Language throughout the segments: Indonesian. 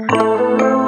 Música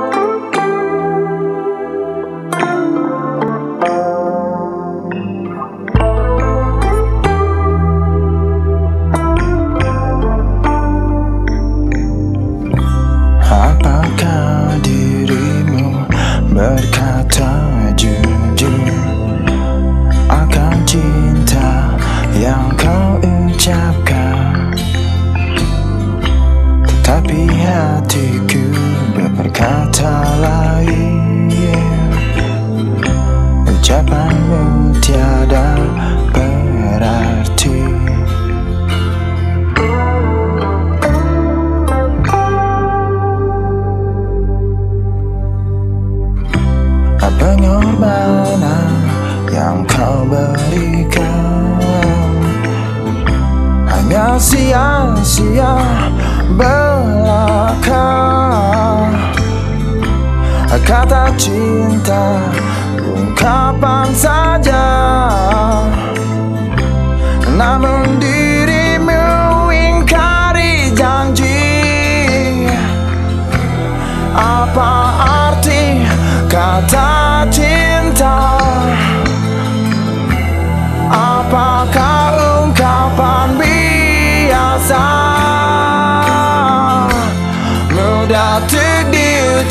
Pengorbanan yang kau berikan. Hanya sia-sia belaka. Kata cinta ungkapan saja. Namun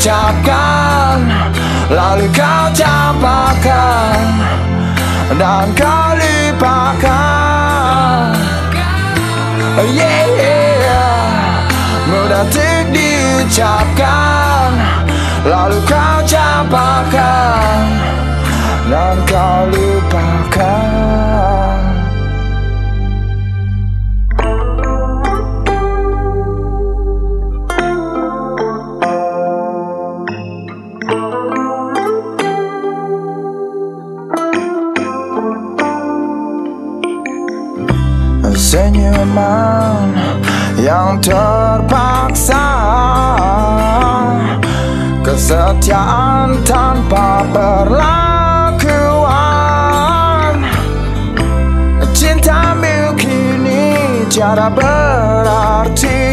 diucapkan Lalu kau campakkan Dan kau lupakan Yeah. Mudah untuk diucapkan Lalu kau campakkan Dan kau lupakan Senyuman yang terpaksa. Kesetiaan tanpa perlakuan. Cintamu kini tiada berarti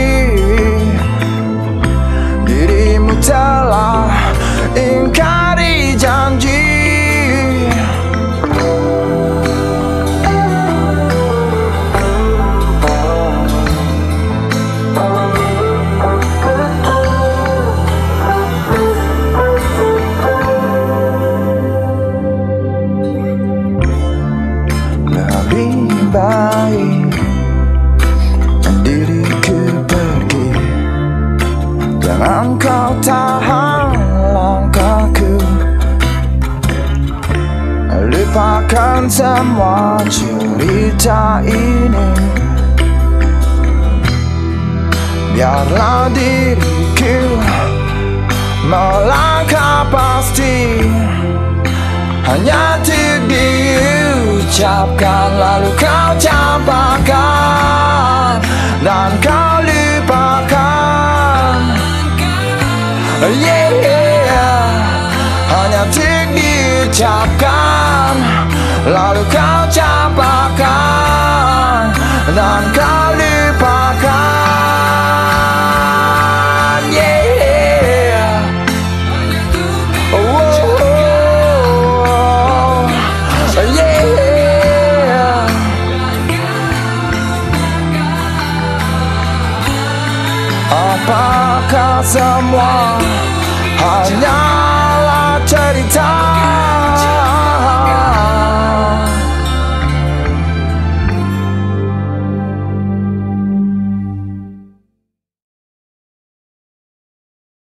Lupakan semua cerita ini. Biarlah diriku melangkah pasti. Hanya untuk diucapkan Lalu kau campakkan Dan kau lupakan Yeah Hanya untuk diucapkan Lalu kau campakkan Dan kau lupakan Yeah Oh, yeah. Apakah semua hanya